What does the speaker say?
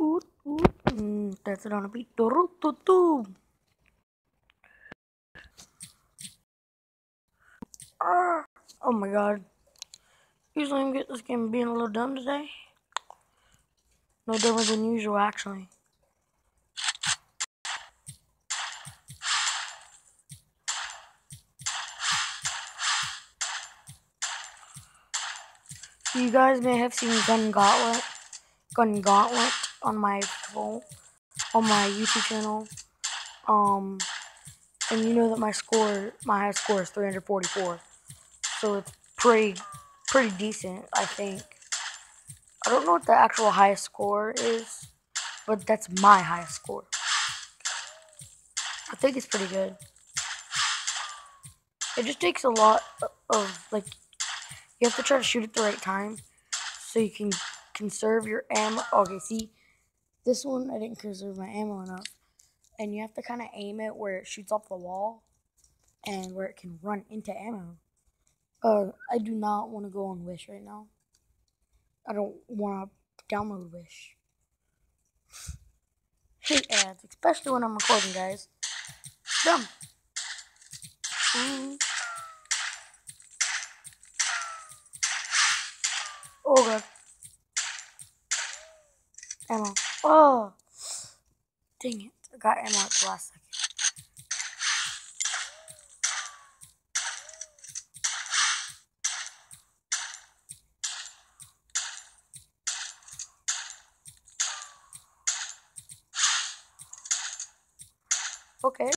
Oot, oot. Mm, that's it on. Ah, oh my god. Usually I'm get this game being a little dumb today. No dumber than usual, actually. You guys may have seen Gun Gauntlet, Gun Gauntlet on my phone, on my YouTube channel. Um, and you know that my score, my high score is 344, so it's pretty, pretty decent, I think. I don't know what the actual highest score is, but that's my highest score. I think it's pretty good. It just takes a lot of like you have to try to shoot at the right time so you can conserve your ammo. Okay, see, this one I didn't conserve my ammo enough, and you have to kind of aim it where it shoots off the wall and where it can run into ammo. Uh, I do not want to go on Wish right now. I don't want to download Wish. Hate ads, especially when I'm recording, guys. Dumb. Mm. Oh god. Ammo. Oh. Dang it. I got ammo at the last second. Okay.